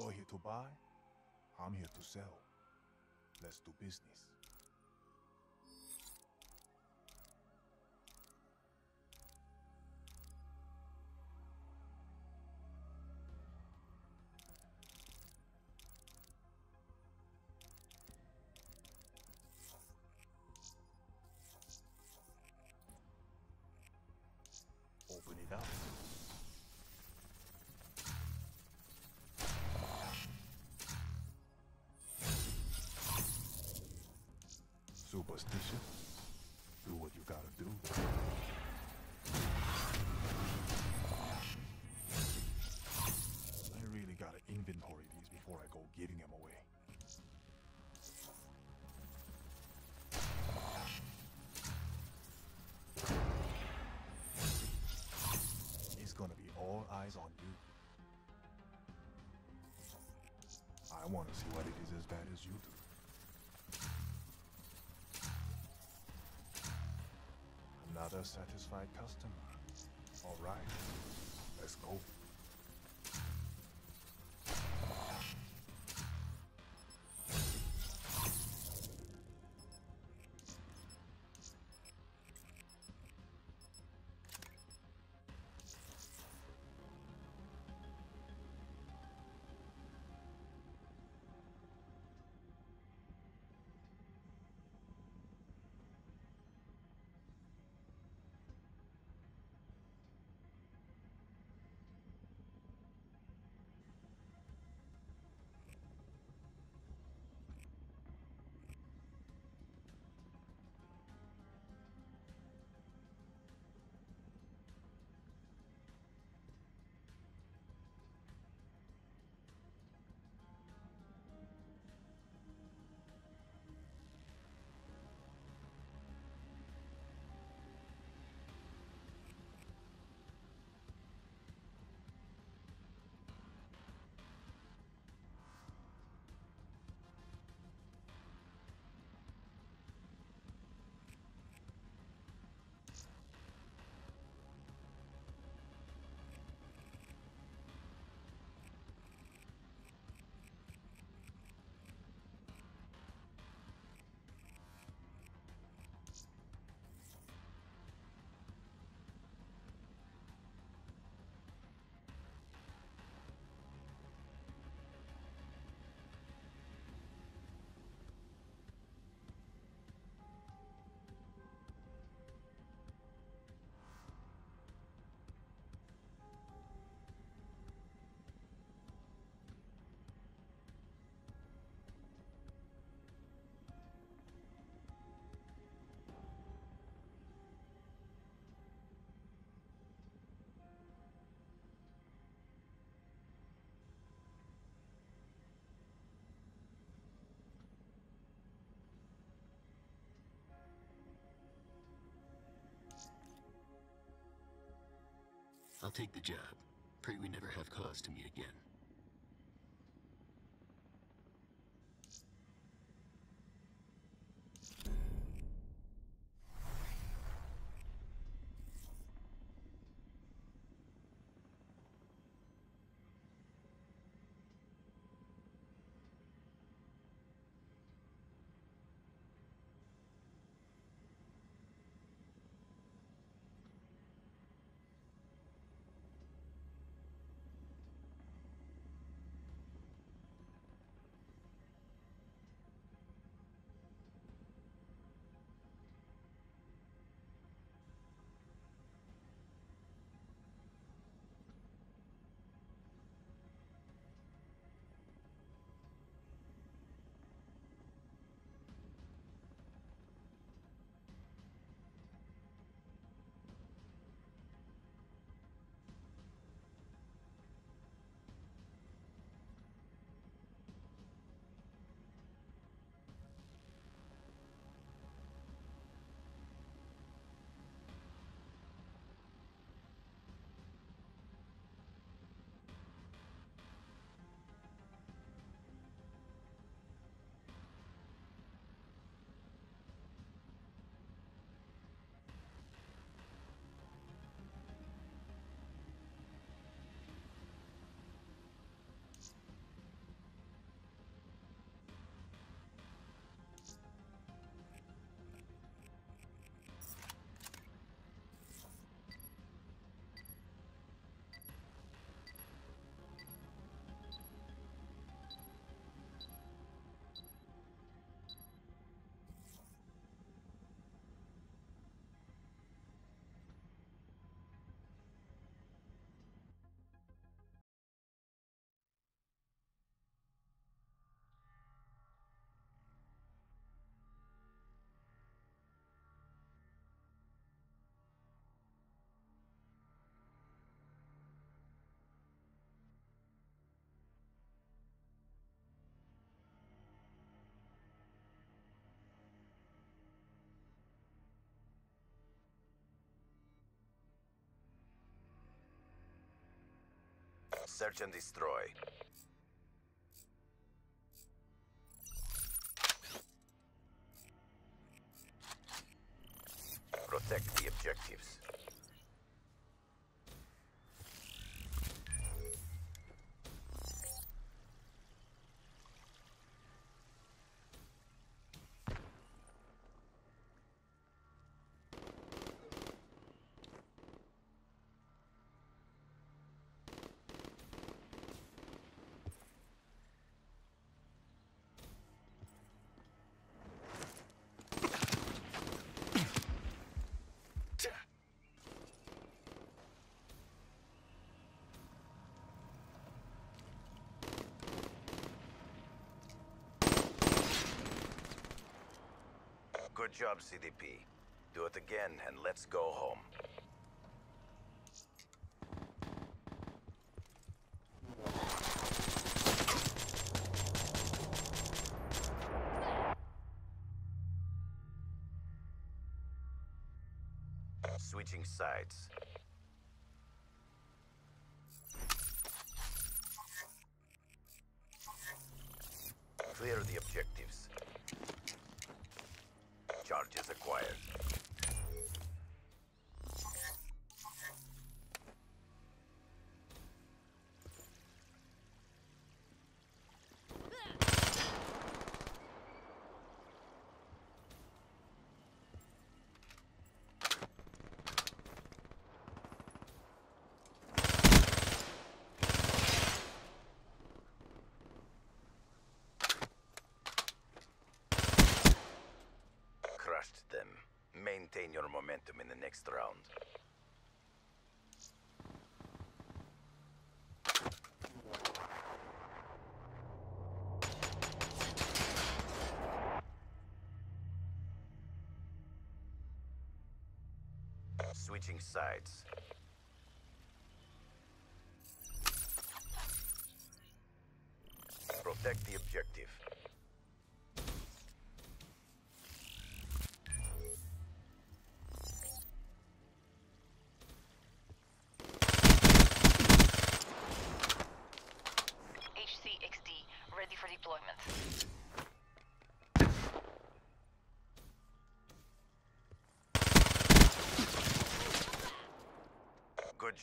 You're here to buy, I'm here to sell. Let's do business. Open it up. Do what you gotta do. I really gotta inventory these before I go giving them away. It's gonna be all eyes on you. I wanna see what it is as bad as you do. Another satisfied customer. All right, let's go. I'll take the job. Pray we never have cause to meet again. Search and destroy. Protect the objectives. Good job, CDP. Do it again and let's go home. Switching sides. Clear the objectives. Charges acquired. Crushed them. Maintain your momentum in the next round. Switching sides. Protect the objective.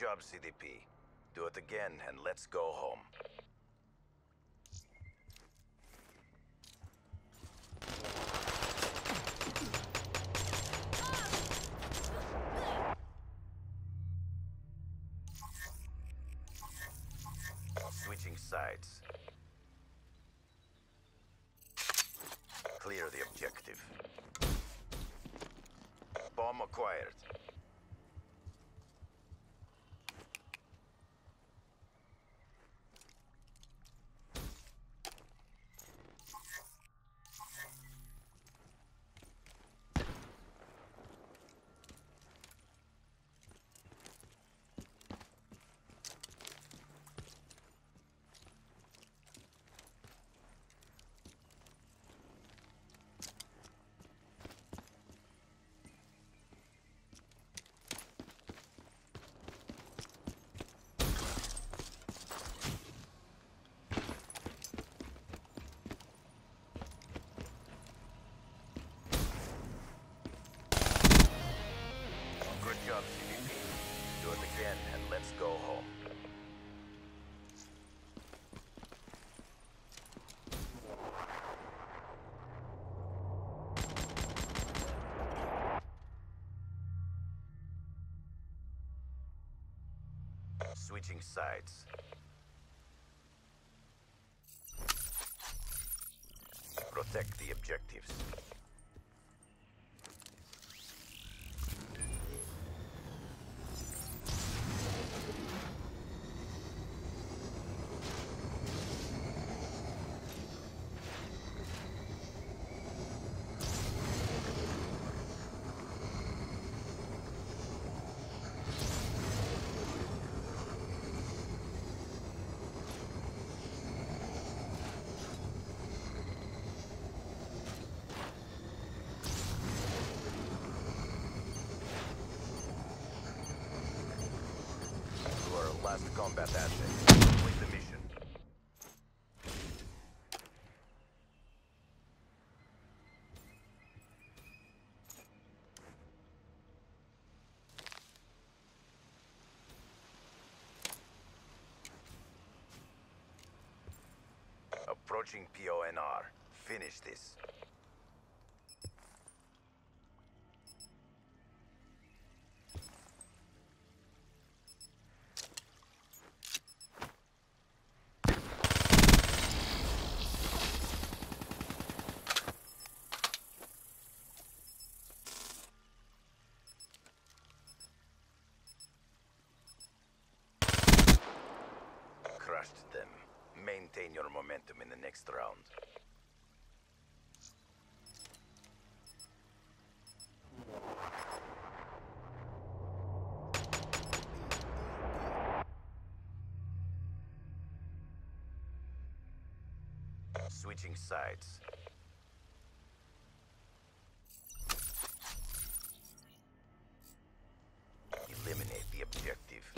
Job, CDP. Do it again and let's go home. Switching sides. Clear the objective. Bomb acquired. Switching sides. Protect the objectives. Last combat asset. Complete the mission. Approaching PONR. Finish this. Crushed them. Maintain your momentum in the next round. Switching sides. Eliminate the objective.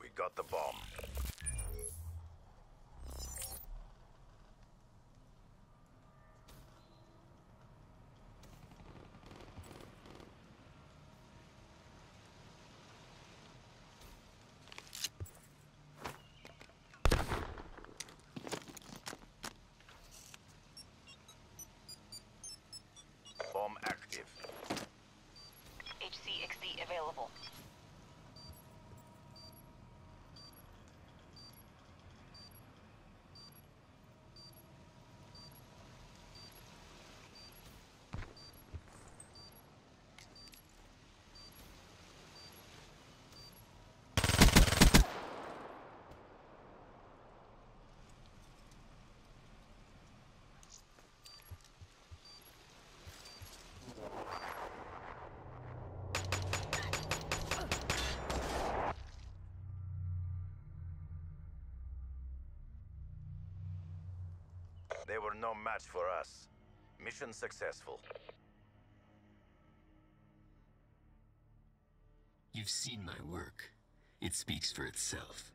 We got the bomb. Bomb active. HCXD available. Were no match for us. Mission successful. You've seen my work. It speaks for itself.